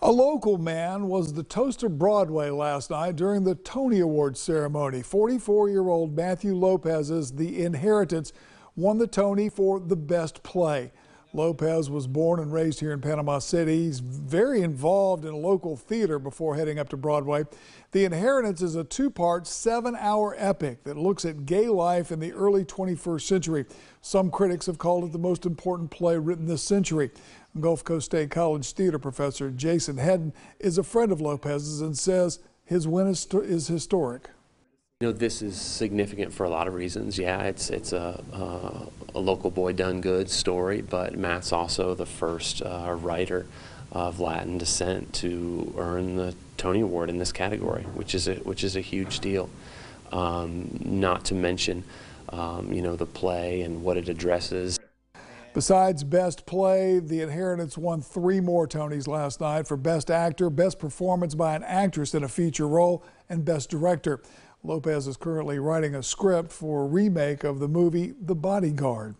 A local man was the toast of Broadway last night during the Tony Awards ceremony. 44-year-old Matthew Lopez's The Inheritance won the Tony for the best play. Lopez was born and raised here in Panama City. He's very involved in local theater before heading up to Broadway. The Inheritance is a two-part, seven-hour epic that looks at gay life in the early 21st century. Some critics have called it the most important play written this century. Gulf Coast State College theater professor Jason Hedden is a friend of Lopez's and says his win is, is historic. You know, this is significant for a lot of reasons. Yeah, it's it's a, uh, a local boy done good story, but Matt's also the first uh, writer of Latin descent to earn the Tony Award in this category, which is a which is a huge deal. Um, not to mention, um, you know, the play and what it addresses. Besides Best Play, The Inheritance won three more Tonys last night for Best Actor, Best Performance by an Actress in a Feature Role, and Best Director. Lopez is currently writing a script for a remake of the movie The Bodyguard.